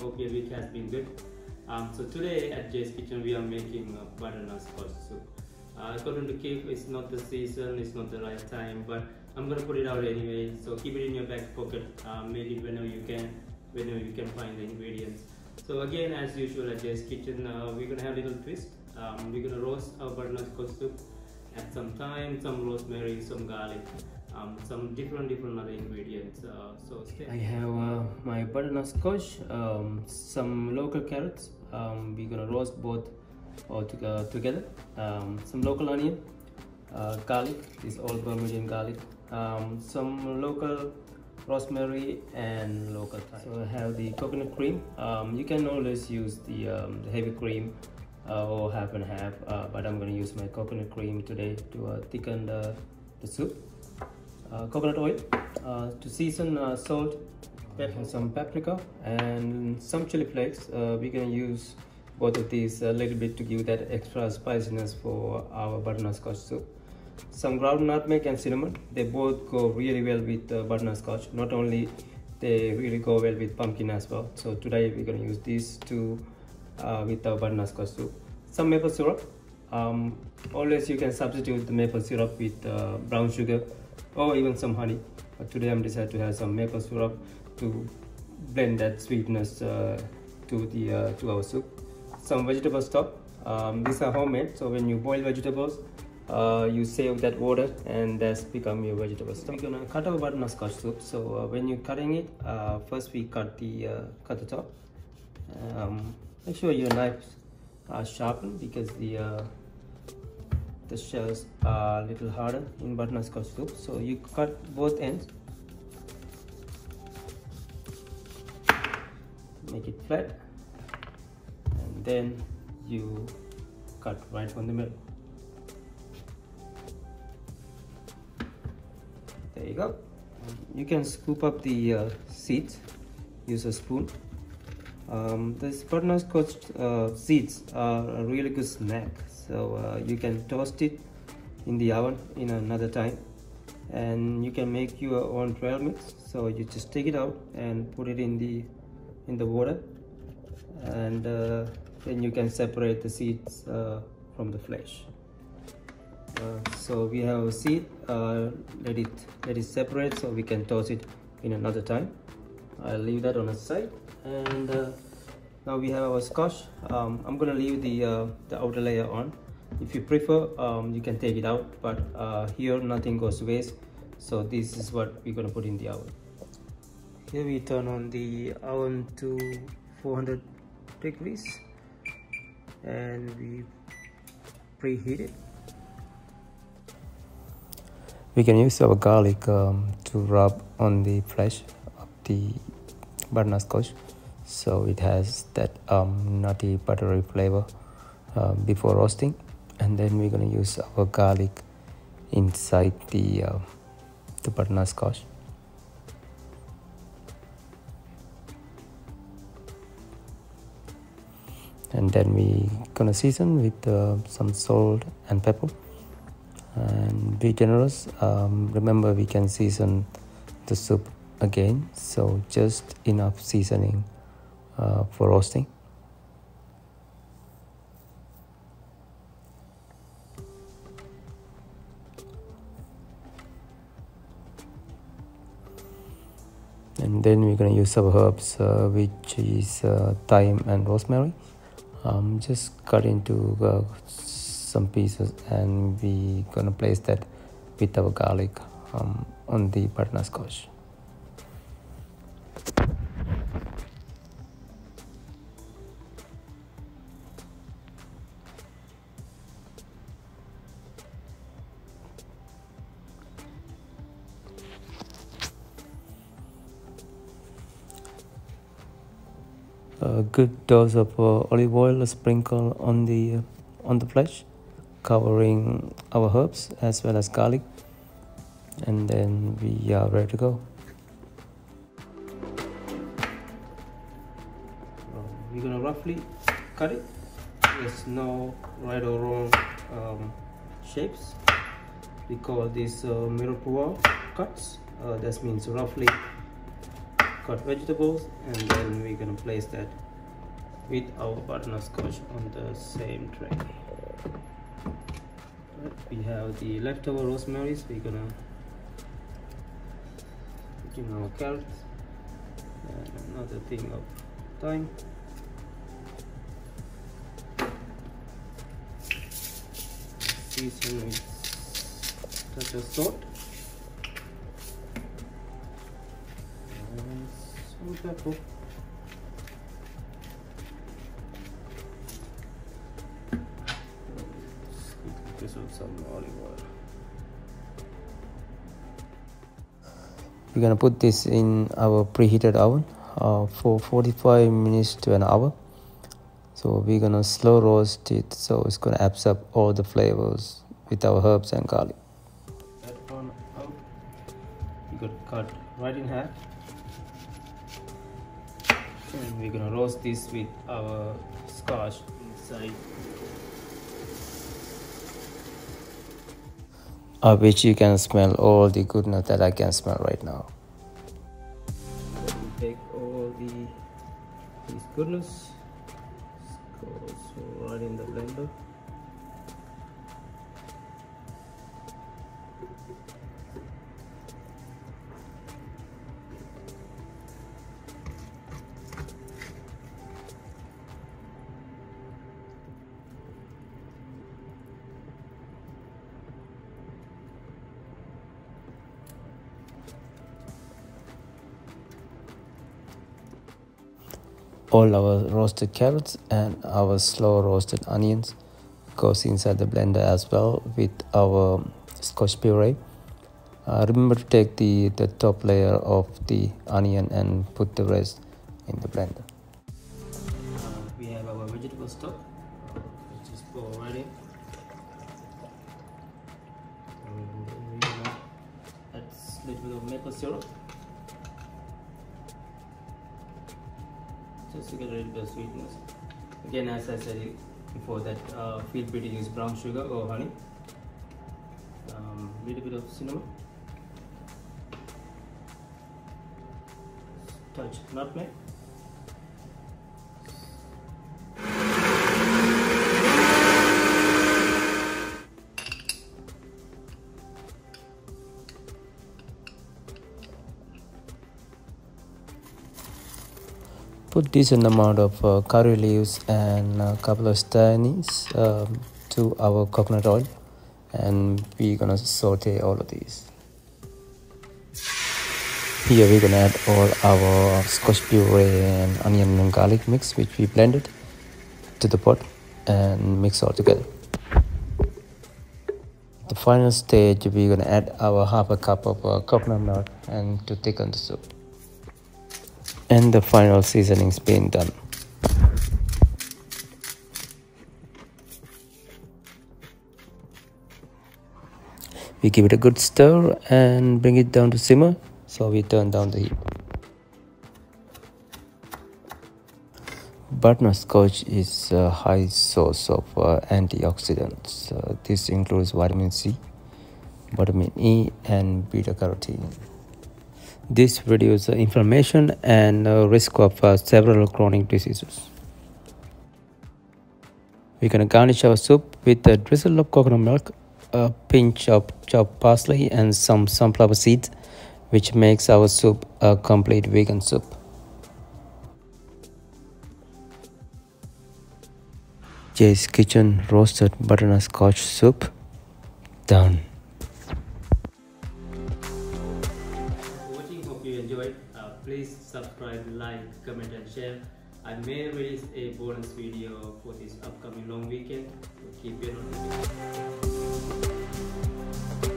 Hope your week has been good. Um, so today at Jay's Kitchen we are making uh, butternut squash soup. Uh, according to Keith, it's not the season, it's not the right time, but I'm gonna put it out anyway. So keep it in your back pocket, uh, make it whenever you can, whenever you can find the ingredients. So again, as usual at Jay's Kitchen, uh, we're gonna have a little twist. Um, we're gonna roast our butternut squash soup, add some thyme, some rosemary, some garlic, um, some different different other ingredients. Uh, so stay. I have uh, my butternut squash, um, some local carrots. Um, we're gonna roast both all to, uh, together. Um, some local onion, uh, garlic. This all Burmese garlic. Um, some local rosemary and local thyme. So I have the coconut cream. Um, you can always use the, the heavy cream uh, or half and half, uh, but I'm to use my coconut cream today to uh, thicken the, the soup. Uh, coconut oil uh, to season uh, salt, pepper, some paprika and some chili flakes. we're to use both of these a little bit to give that extra spiciness for our butternut scotch soup. Some ground nutmeg and cinnamon they both go really well with uh, butternut scotch. Not only they really go well with pumpkin as well. So today we're to use these two uh, with our butternut scotch soup. Some maple syrup um, always you can substitute the maple syrup with uh, brown sugar or even some honey but today i'm decided to have some maple syrup to blend that sweetness uh, to the uh, to our soup some vegetable stock um, these are homemade so when you boil vegetables uh, you save that water and that's become your vegetable stock. We're gonna cut our butternut soup. So uh, when you're cutting it, uh, first we cut the uh, cut the top. Um, make sure your knives are sharpened because the uh, the shells are a little harder in butternut soup. So you cut both ends. Make it flat and then you cut right from the middle. there you go you can scoop up the uh, seeds use a spoon um, this butternut uh, seeds are a really good snack so uh, you can toast it in the oven in another time. And you can make your own trail mix. So you just take it out and put it in the in the water. And uh, then you can separate the seeds uh, from the flesh. Uh, so we have a seed uh, let it let it separate so we can toss it in another time. I'll leave that on the side and uh, now we have our scotch. Um, i'm gonna leave the uh, the outer layer on. If you prefer um, you can take it out but uh, here nothing goes waste. So this is what we're gonna put in the oven. Here we turn on the oven to 400 degrees and we preheat it. We can use our garlic um, to rub on the flesh of the butternut scotch so it has that um, nutty buttery flavor uh, before roasting. And then we're going to use our garlic inside the uh, the butternut scotch and then we gonna season with uh, some salt and pepper. And be generous um, remember we can season the soup again. So just enough seasoning uh, for roasting and then we're going to use some herbs uh, which is uh, thyme and rosemary um, just cut into uh, some pieces and we're gonna place that with our garlic um, on the butternut scotch. A good dose of uh, olive oil sprinkle on the uh, on the flesh covering our herbs as well as garlic and then we are ready to go. We're gonna roughly cut it there's no right or wrong um, shapes. We call these uh, mirepoix cuts. Uh, that means roughly cut vegetables and then we're gonna place that with our butterscotch on the same tray. We have the leftover rosemaries we're gonna put in our carrots and another thing of thyme. Season with touch of salt some pepper some olive oil. We're gonna put this in our preheated oven uh, for 45 minutes to an hour. So we're gonna slow roast it so it's gonna absorb all the flavors with our herbs and garlic. That one out you got cut right in half and we're gonna roast this with our scotch inside of which you can smell all the goodness that I can smell right now. Take all the this goodness, goes right in the blender. All our roasted carrots and our slow roasted onions goes inside the blender as well with our scotch puree. Uh, remember to take the the top layer of the onion and put the rest in the blender. We have our vegetable stock which is in and add a little bit of maple syrup just to get rid of the sweetness. Again as I said before that uh, feel free to use brown sugar or honey. Um, little bit of cinnamon. Touch nutmeg put decent amount of uh, curry leaves and a couple of star anise um, to our coconut oil and we're gonna saute all of these. Here we're gonna add all our scotch puree and onion and garlic mix which we blended to the pot and mix all together. The final stage we're gonna add our half a cup of uh, coconut milk and to thicken the soup and the final seasoning's been done. We give it a good stir and bring it down to simmer so we turn down the heat. Butterscotch is a high source of uh, antioxidants. Uh, this includes vitamin C, vitamin E and beta carotene. This reduces inflammation and risk of uh, several chronic diseases. We're to garnish our soup with a drizzle of coconut milk, a pinch of chopped parsley and some sunflower seeds which makes our soup a complete vegan soup. Jay's Kitchen Roasted Butternut Squash Soup done. enjoyed, uh, please subscribe, like, comment and share. I may release a bonus video for this upcoming long weekend, so keep your notifications.